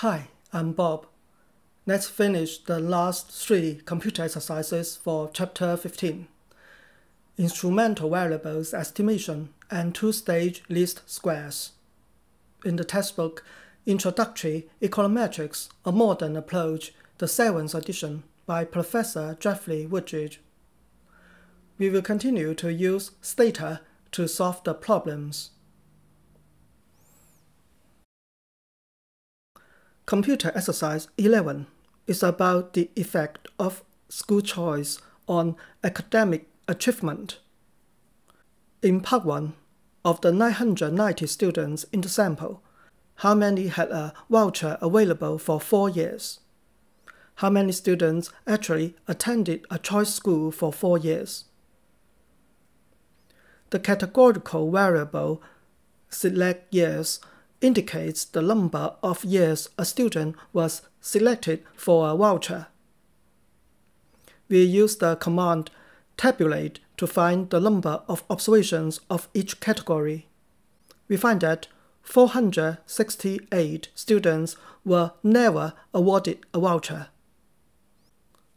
Hi, I'm Bob. Let's finish the last three computer exercises for Chapter 15 Instrumental Variables Estimation and Two-Stage Least Squares. In the textbook Introductory Econometrics, a Modern Approach, the seventh edition by Professor Jeffrey Wooldridge. We will continue to use Stata to solve the problems. Computer exercise 11 is about the effect of school choice on academic achievement. In part 1, of the 990 students in the sample, how many had a voucher available for four years? How many students actually attended a choice school for four years? The categorical variable select years indicates the number of years a student was selected for a voucher. We use the command tabulate to find the number of observations of each category. We find that 468 students were never awarded a voucher.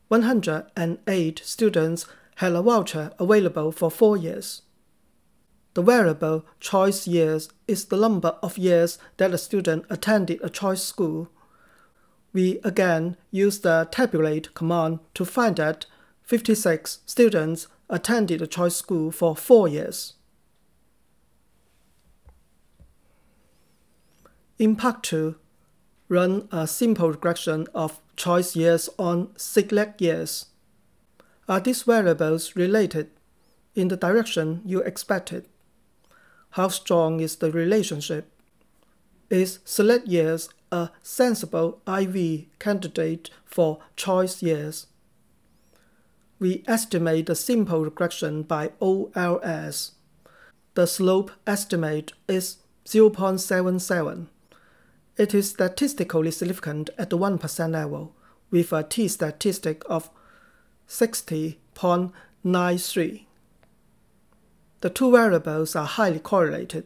108 students had a voucher available for four years. The variable choice years is the number of years that a student attended a choice school. We again use the tabulate command to find that 56 students attended a choice school for four years. In part 2, run a simple regression of choice years on select years. Are these variables related in the direction you expected? How strong is the relationship? Is select years a sensible IV candidate for choice years? We estimate the simple regression by OLS. The slope estimate is 0.77. It is statistically significant at the 1% level, with a t-statistic of 60.93. The two variables are highly correlated.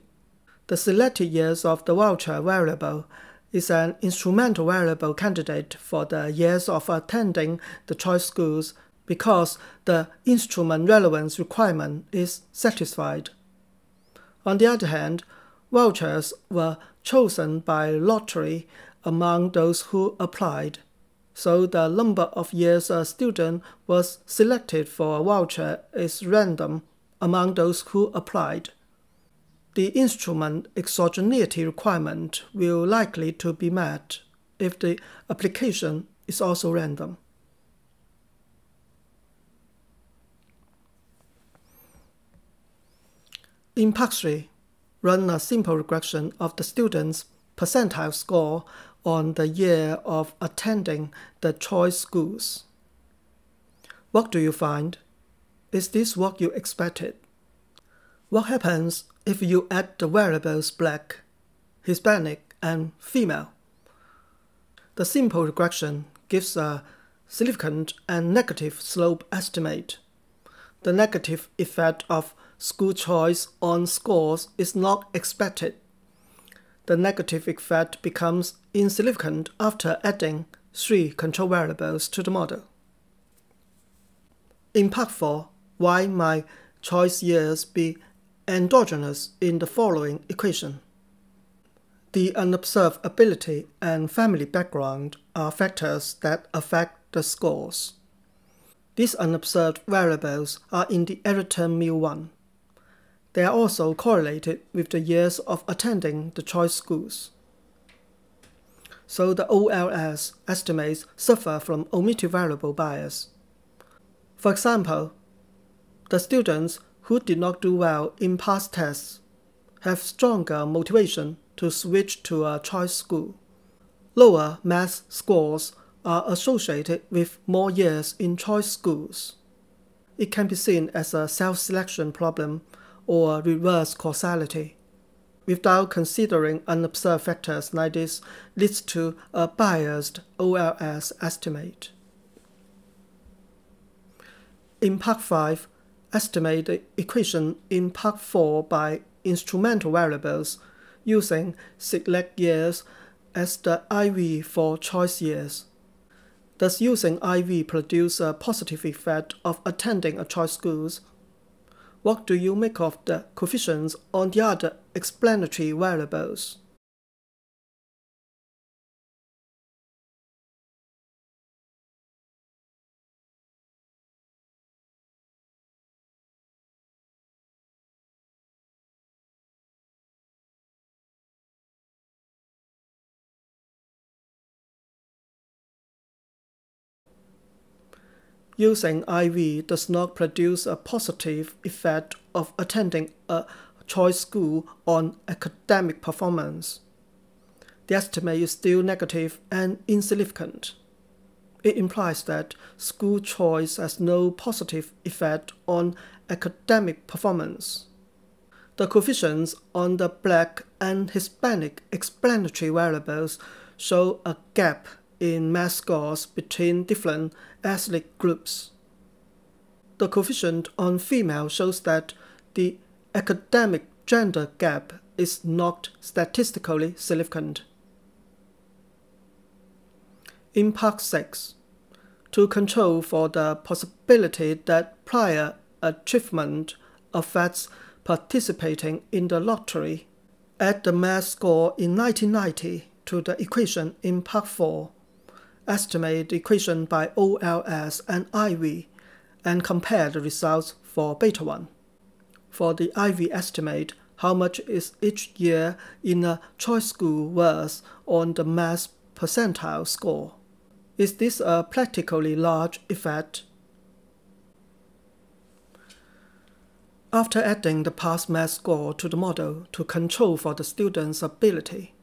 The selected years of the voucher variable is an instrumental variable candidate for the years of attending the choice schools because the instrument relevance requirement is satisfied. On the other hand, vouchers were chosen by lottery among those who applied, so the number of years a student was selected for a voucher is random among those who applied. The instrument exogeneity requirement will likely to be met if the application is also random. In part 3, run a simple regression of the student's percentile score on the year of attending the choice schools. What do you find? Is this what you expected? What happens if you add the variables black, Hispanic, and female? The simple regression gives a significant and negative slope estimate. The negative effect of school choice on scores is not expected. The negative effect becomes insignificant after adding three control variables to the model. In part 4, why might choice years be endogenous in the following equation. The unobservability and family background are factors that affect the scores. These unobserved variables are in the error term mu1. They are also correlated with the years of attending the choice schools. So the OLS estimates suffer from omitted variable bias. For example, the students who did not do well in past tests have stronger motivation to switch to a choice school. Lower math scores are associated with more years in choice schools. It can be seen as a self-selection problem or reverse causality. Without considering unobserved factors like this leads to a biased OLS estimate. In Part 5, estimate the equation in part 4 by instrumental variables using select years as the IV for choice years. Does using IV produce a positive effect of attending a choice schools? What do you make of the coefficients on the other explanatory variables? Using IV does not produce a positive effect of attending a choice school on academic performance. The estimate is still negative and insignificant. It implies that school choice has no positive effect on academic performance. The coefficients on the Black and Hispanic explanatory variables show a gap in math scores between different ethnic groups. The coefficient on female shows that the academic gender gap is not statistically significant. In Part 6, to control for the possibility that prior achievement affects participating in the lottery, add the math score in 1990 to the equation in Part 4 estimate the equation by OLS and IV, and compare the results for beta 1. For the IV estimate, how much is each year in a choice school worth on the math percentile score? Is this a practically large effect? After adding the pass math score to the model to control for the student's ability,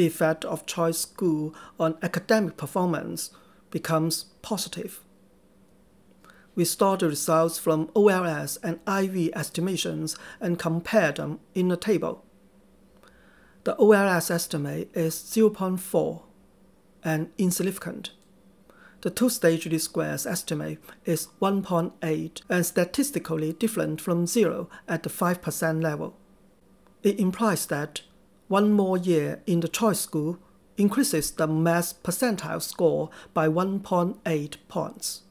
the effect of choice school on academic performance becomes positive. We store the results from OLS and IV estimations and compare them in a table. The OLS estimate is 0.4 and insignificant. The two-stage least squares estimate is 1.8 and statistically different from zero at the 5% level. It implies that one more year in the choice school increases the math percentile score by 1.8 points.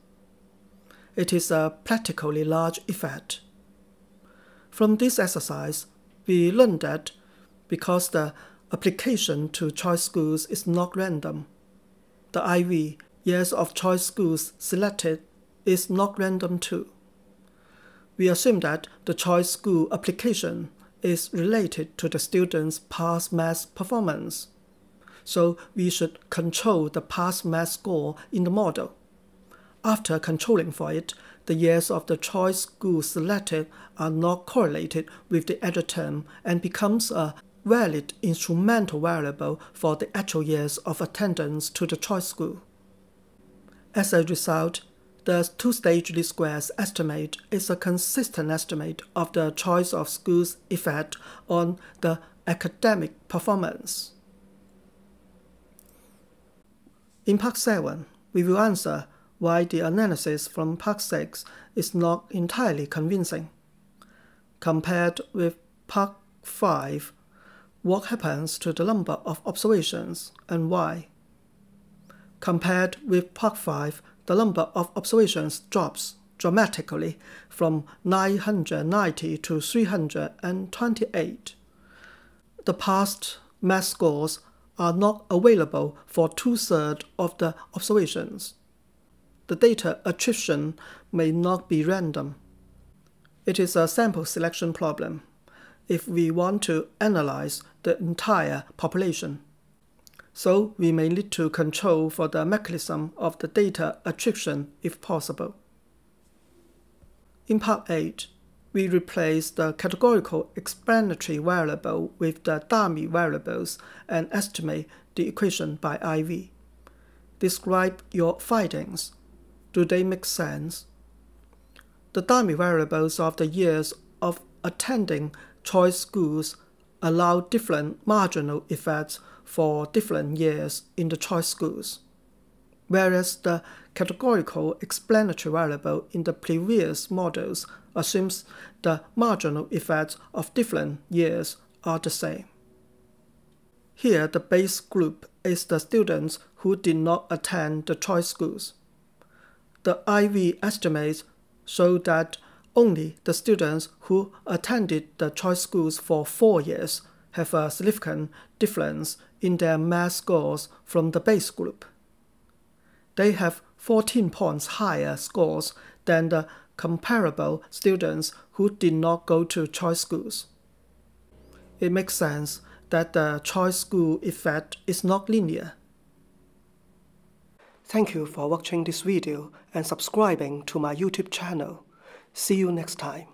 It is a practically large effect. From this exercise, we learned that because the application to choice schools is not random, the IV years of choice schools selected is not random too. We assume that the choice school application is related to the student's past math performance. So we should control the past math score in the model. After controlling for it, the years of the choice school selected are not correlated with the added term and becomes a valid instrumental variable for the actual years of attendance to the choice school. As a result, the two-stage least squares estimate is a consistent estimate of the choice of schools' effect on the academic performance. In Part 7, we will answer why the analysis from Part 6 is not entirely convincing. Compared with Part 5, what happens to the number of observations and why? Compared with Part 5, the number of observations drops dramatically from 990 to 328. The past math scores are not available for two-thirds of the observations. The data attrition may not be random. It is a sample selection problem if we want to analyze the entire population so we may need to control for the mechanism of the data attrition if possible. In Part 8, we replace the categorical explanatory variable with the dummy variables and estimate the equation by IV. Describe your findings. Do they make sense? The dummy variables of the years of attending choice schools allow different marginal effects for different years in the choice schools, whereas the categorical explanatory variable in the previous models assumes the marginal effects of different years are the same. Here, the base group is the students who did not attend the choice schools. The IV estimates show that only the students who attended the choice schools for four years have a significant difference in their math scores from the base group. They have 14 points higher scores than the comparable students who did not go to choice schools. It makes sense that the choice school effect is not linear. Thank you for watching this video and subscribing to my YouTube channel. See you next time.